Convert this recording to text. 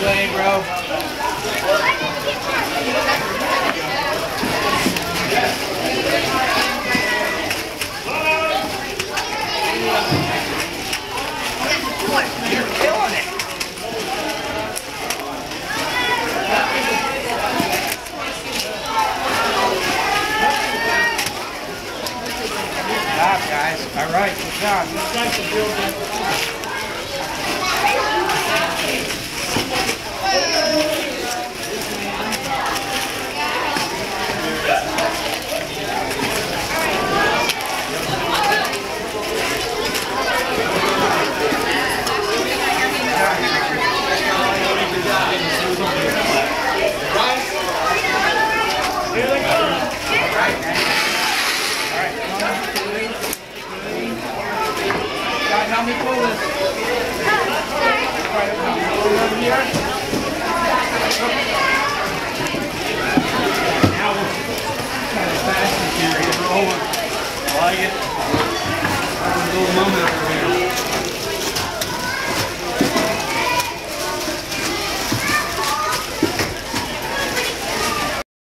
Bro. You're killing it. Good job, guys. All right, good job. Fast and furious. Oh, I like it. Have a little moment over here.